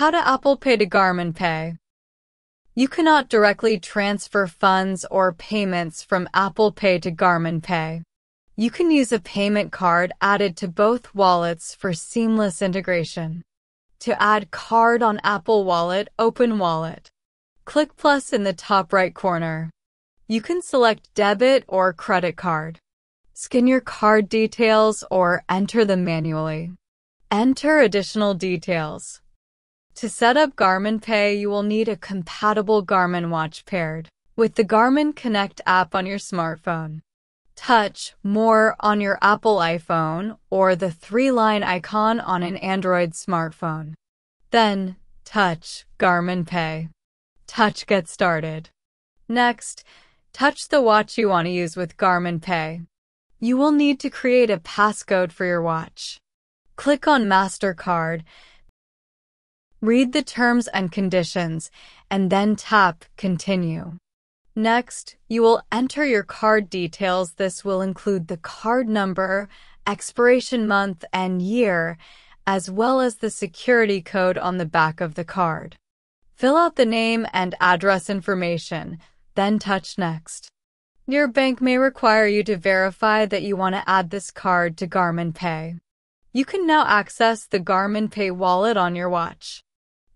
How to Apple Pay to Garmin Pay. You cannot directly transfer funds or payments from Apple Pay to Garmin Pay. You can use a payment card added to both wallets for seamless integration. To add card on Apple Wallet, open Wallet. Click plus in the top right corner. You can select debit or credit card. Scan your card details or enter them manually. Enter additional details. To set up Garmin Pay, you will need a compatible Garmin watch paired with the Garmin Connect app on your smartphone. Touch More on your Apple iPhone or the three-line icon on an Android smartphone. Then, touch Garmin Pay. Touch Get Started. Next, touch the watch you want to use with Garmin Pay. You will need to create a passcode for your watch. Click on MasterCard Read the terms and conditions, and then tap Continue. Next, you will enter your card details. This will include the card number, expiration month and year, as well as the security code on the back of the card. Fill out the name and address information, then touch Next. Your bank may require you to verify that you want to add this card to Garmin Pay. You can now access the Garmin Pay wallet on your watch.